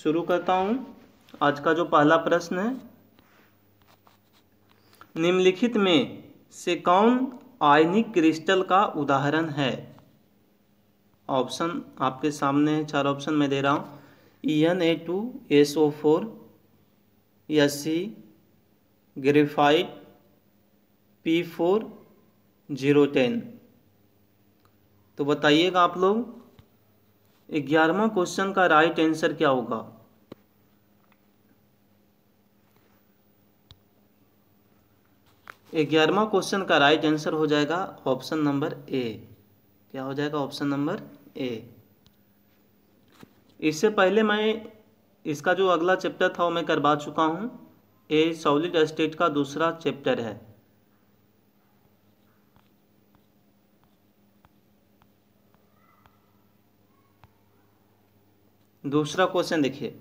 शुरू करता हूँ। आज का जो पहला प्रश्न है, निम्नलिखित में से कौन आयनिक क्रिस्टल का उदाहरण है? ऑप्शन आपके सामने है, चार ऑप्शन मैं दे रहा हूँ। E N A two S O four S C graphite P four zero ten तो बताइएगा आप लोग ग्यारहवा क्वेश्चन का राइट आंसर क्या होगा? ग्यारहवा क्वेश्चन का राइट आंसर हो जाएगा ऑप्शन नंबर ए। क्या हो जाएगा ऑप्शन नंबर ए? इससे पहले मैं इसका जो अगला चैप्टर था वो मैं करवा चुका हूँ। ए, सॉलिड स्टेट का दूसरा चैप्टर है। दूसरा क्वेश्चन देखिए।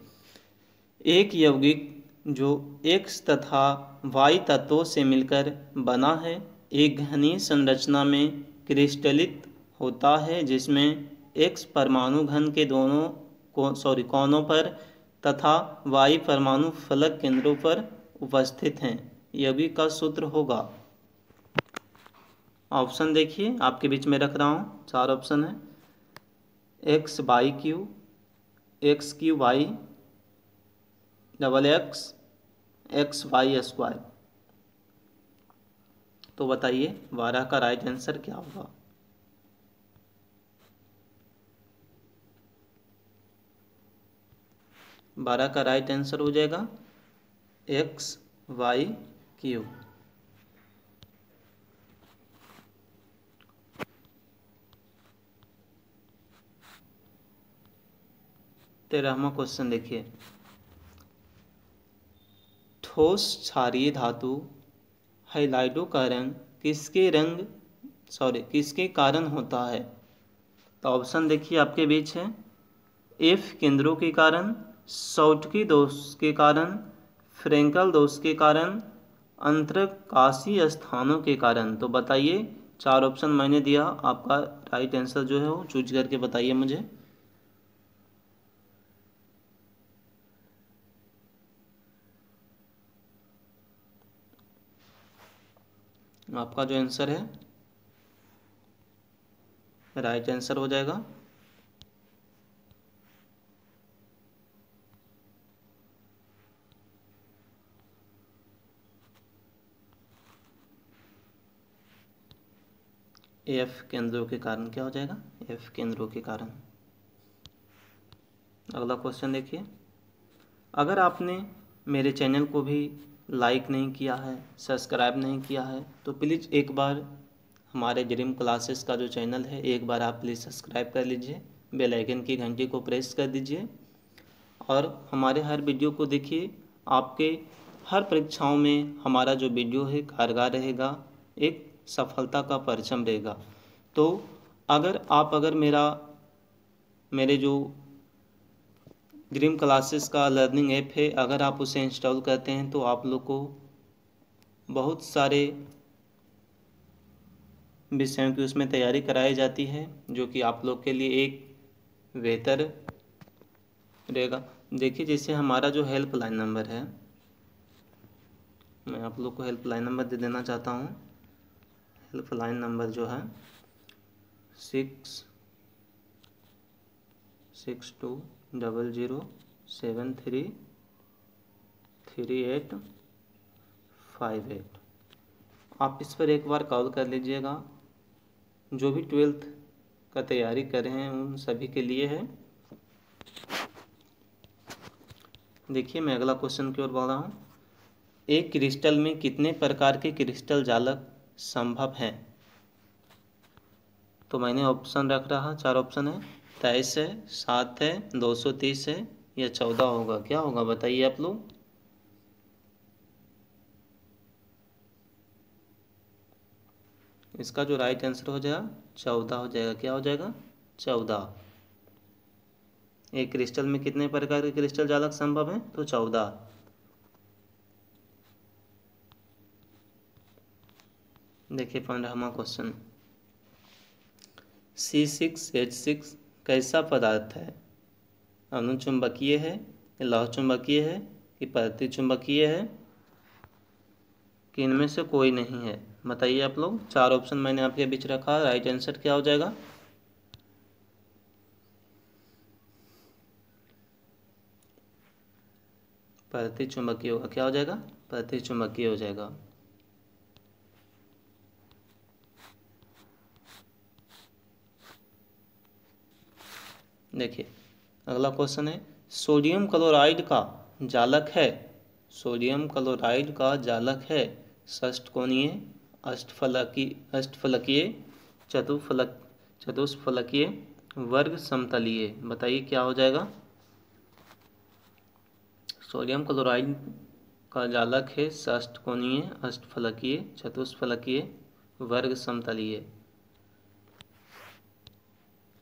एक यौगिक जो एक्स तथा वाई तत्वों से मिलकर बना है, एक घनी संरचना में क्रिस्टलित होता है, जिसमें एक्स परमाणु घन के दोनों को सॉरी कोनों पर तथा वाई परमाणु फलक केंद्रों पर उपस्थित हैं। यौगिक का सूत्र होगा। ऑप्शन देखिए, आपके बीच में रख रहा हूँ, चार ऑप्शन है। X Y Q X Q Y double X X Y square. तो बताइए बारह का राइट आंसर क्या होगा? बारह का राइट आंसर हो जाएगा एक्स वाई क्यू तेरहवा क्वेश्चन देखिए। ठोस क्षारीय धातु हाइलाइडो का रंग किसके रंग सॉरी किसके कारण होता है? तो ऑप्शन देखिए आपके बीच है। एफ़ केंद्रों के कारण सौटकी दोष के कारण फ्रेंकल दोष के कारण अंतरकाशी स्थानों के कारण। तो बताइए, चार ऑप्शन मैंने दिया, आपका राइट आंसर जो है वो चूज़ करके बताइए मुझे। आपका जो आंसर है राइट आंसर हो जाएगा। एफ़ केंद्रों के कारण क्या हो जाएगा? एफ़ केंद्रों के कारण। अगला क्वेश्चन देखिए। अगर आपने मेरे चैनल को भी लाइक नहीं किया है सब्सक्राइब नहीं किया है तो प्लीज़ एक बार हमारे ड्रीम क्लासेस का जो चैनल है, एक बार आप प्लीज़ सब्सक्राइब कर लीजिए बेल आइकन की घंटी को प्रेस कर दीजिए और हमारे हर वीडियो को देखिए, आपके हर परीक्षाओं में हमारा जो वीडियो है, कारगर रहेगा, एक सफलता का परचम रहेगा। तो अगर आप, अगर मेरा, मेरे जो ड्रीम क्लासेस का लर्निंग ऐप है। अगर आप उसे इंस्टॉल करते हैं तो आप लोग को बहुत सारे विषयों की उसमें तैयारी कराई जाती है, जो कि आप लोग के लिए एक बेहतर रहेगा। देखिए, जैसे हमारा जो हेल्पलाइन नंबर है, मैं आप लोग को हेल्पलाइन नंबर दे देना चाहता हूँ। हेल्पलाइन नंबर जो है six six two double zero seven three three eight five eight आप इस पर एक बार कॉल कर लीजिएगा। जो भी ट्वेल्थ का तैयारी कर रहे हैं, उन सभी के लिए है। देखिए, मैं अगला क्वेश्चन की ओर बढ़ रहा हूँ। एक क्रिस्टल में कितने प्रकार के क्रिस्टल जालक संभव हैं? तो मैंने ऑप्शन रख रहा, चार ऑप्शन है। तेईस है, सात है, दो सौ तीस है, या चौदह होगा? क्या होगा? बताइए आप लोग। इसका जो राइट आंसर हो जाएगा, चौदह हो जाएगा। क्या हो जाएगा? चौदह। एक क्रिस्टल में कितने प्रकार के क्रिस्टल जालक संभव है? तो चौदह। देखिए पंद्रहवा question C six H six कैसा पदार्थ है? अनुचुंबकीय है ये लौह चुंबकीय है, कि प्रति चुंबकीय है? कि इनमें से कोई नहीं है। बताइए आप लोग। चार ऑप्शन मैंने आपके बीच रखा। राइट आंसर क्या हो जाएगा? प्रति चुंबकीय होगा। क्या हो जाएगा? प्रति चुंबकीय हो जाएगा। देखिए, अगला क्वेश्चन है सोडियम क्लोराइड का जालक है। सोडियम क्लोराइड का जालक है। षष्टकोणीय अष्टफलकीय अष्टफलकीय चतुफलक चतुष्फलकीय वर्ग समतलीय। बताइए क्या हो जाएगा? सोडियम क्लोराइड का जालक है षष्टकोणीय अष्टफलकीय, चतुष्फलकीय वर्ग समतलीय।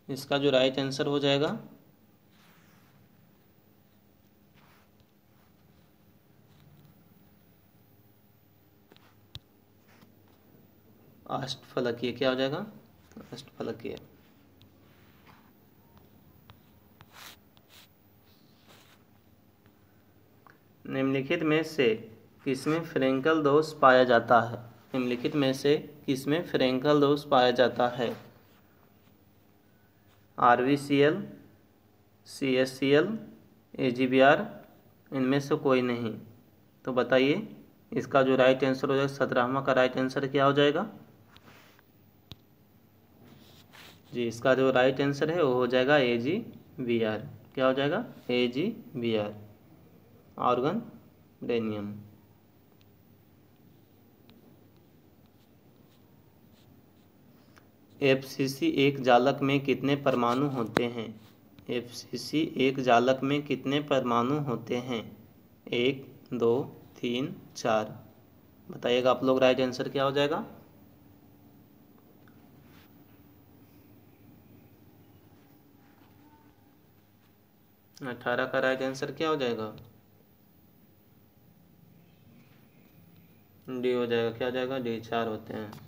इसका जो राइट आंसर हो जाएगा। अष्टफलकीय क्या हो जाएगा? अष्टफलकीय निम्नलिखित में से किसमें फ्रेंकल दोष पाया जाता है? निम्नलिखित में से किसमें फ्रेंकल दोष पाया जाता है? R V C L C S C L A G B R इनमें से कोई नहीं। तो बताइए, इसका जो राइट आंसर हो जाएगा, सत्रहवा का राइट आंसर क्या हो जाएगा? जी, इसका जो राइट आंसर है, वो हो जाएगा ए जी बी आर क्या हो जाएगा? A G B R argon, rhenium. FCC एक जालक में कितने परमाणु होते हैं? एफसीसी एक जालक में कितने परमाणु होते हैं? एक, दो, तीन, चार। बताइएगा आप लोग राइट आंसर क्या हो जाएगा? अठारह का राइट आंसर क्या हो जाएगा? डी हो जाएगा, क्या हो जाएगा? डी चार होते हैं।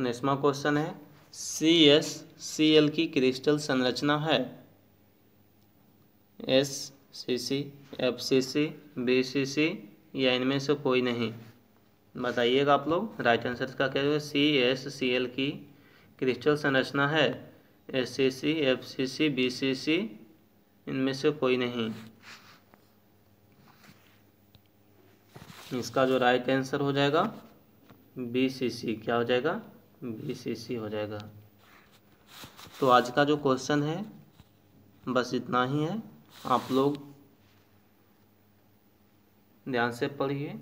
नेक्स्टवा क्वेश्चन है। सी एस सी एल की क्रिस्टल संरचना है। S C C F C C B C C या इनमें से कोई नहीं। बताइएगा आप लोग राइट आंसर का क्या सी एस सी एल की क्रिस्टल संरचना है। S C C F C C B C C इनमें से कोई नहीं। इसका जो राइट आंसर हो जाएगा बी सी सी क्या हो जाएगा? बी सी सी हो जाएगा। तो आज का जो क्वेश्चन है, बस इतना ही है। आप लोग ध्यान से पढ़िए।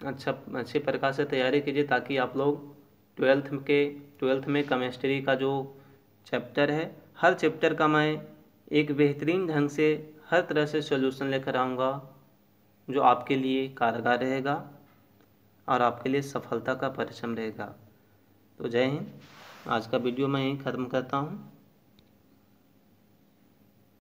अच्छा अच्छे प्रकार से तैयारी कीजिए ताकि आप लोग ट्वेल्थ के ट्वेल्थ में केमिस्ट्री का जो चैप्टर है, हर चैप्टर का मैं एक बेहतरीन ढंग से, हर तरह से सॉल्यूशन लेकर आऊँगा, जो आपके लिए कारगर रहेगा और आपके लिए सफलता का परिश्रम रहेगा। तो जय हिंद। आज का वीडियो मैं यहीं ख़त्म करता हूँ।